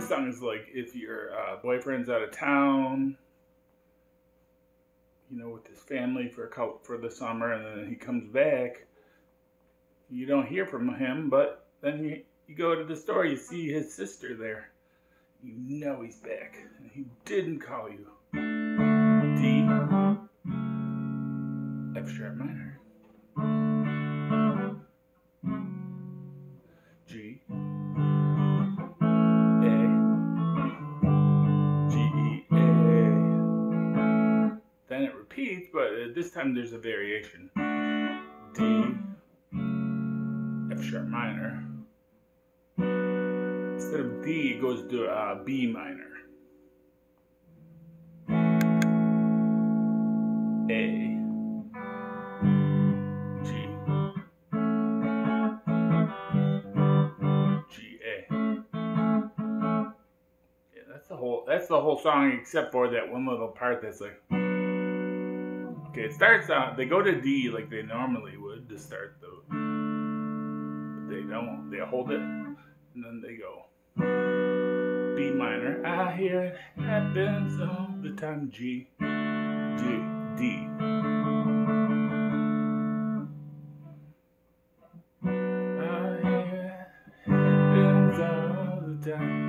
is like if your uh, boyfriend's out of town, you know, with his family for a couple, for the summer, and then he comes back. You don't hear from him, but then you you go to the store, you see his sister there. You know he's back, and he didn't call you. D. F sharp minor. But uh, this time there's a variation. D. F sharp minor. Instead of D, it goes to uh, B minor. A. G. G A. Yeah, that's the whole. That's the whole song, except for that one little part that's like. Okay, it starts out. They go to D like they normally would to start the. But they don't. They hold it, and then they go. B minor. I hear it happens all the time. G. G. D. I hear it happens all the time.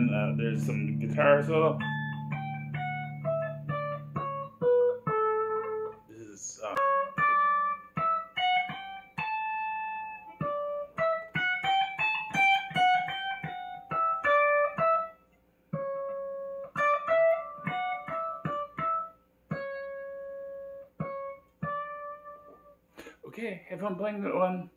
Then uh, there's some guitar solo. This is uh, okay. Have fun playing that one.